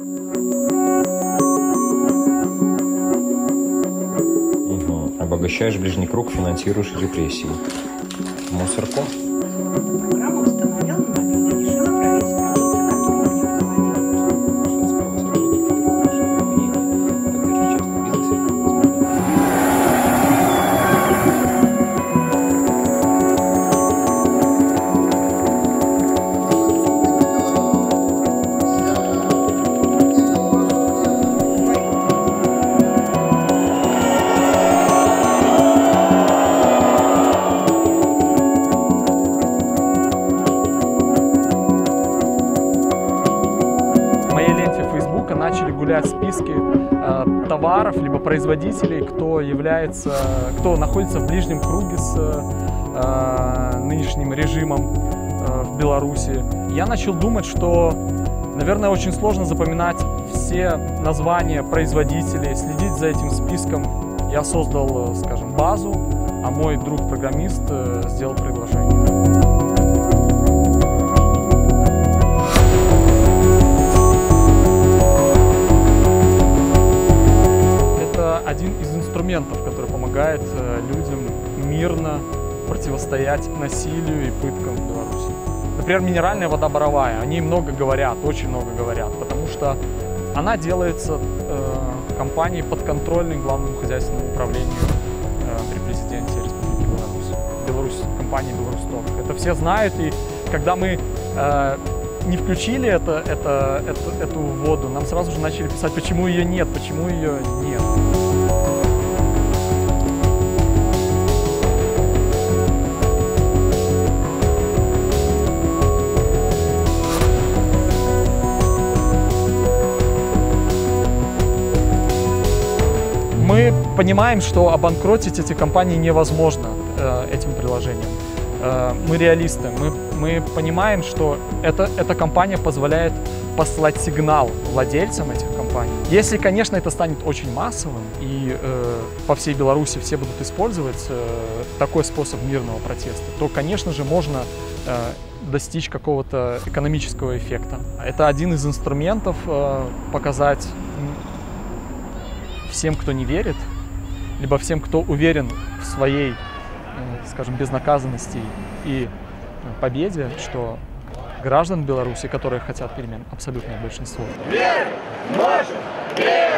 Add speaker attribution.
Speaker 1: Угу. Обогащаешь ближний круг, финансируешь репрессии. Мусорку.
Speaker 2: Начали гулять списки э, товаров либо производителей, кто является, кто находится в ближнем круге с э, нынешним режимом э, в Беларуси. Я начал думать, что, наверное, очень сложно запоминать все названия производителей, следить за этим списком. Я создал, э, скажем, базу, а мой друг-программист э, сделал предложение. Инструментов, который помогает э, людям мирно противостоять насилию и пыткам в Беларуси. Например, минеральная вода Боровая. О ней много говорят, очень много говорят, потому что она делается э, компанией подконтрольной главному хозяйственному управлению э, при президенте Республики Беларусь. Беларусь, компания Беларусток. Это все знают, и когда мы э, не включили это, это, это- эту воду, нам сразу же начали писать, почему ее нет, почему ее нет. Мы понимаем, что обанкротить эти компании невозможно э, этим приложением. Э, мы реалисты, мы, мы понимаем, что это, эта компания позволяет послать сигнал владельцам этих компаний. Если, конечно, это станет очень массовым и э, по всей Беларуси все будут использовать э, такой способ мирного протеста, то, конечно же, можно э, достичь какого-то экономического эффекта. Это один из инструментов э, показать всем, кто не верит, либо всем, кто уверен в своей, э, скажем, безнаказанности и э, победе, что граждан Беларуси, которые хотят перемен, абсолютное большинство.
Speaker 3: Вера может! Вера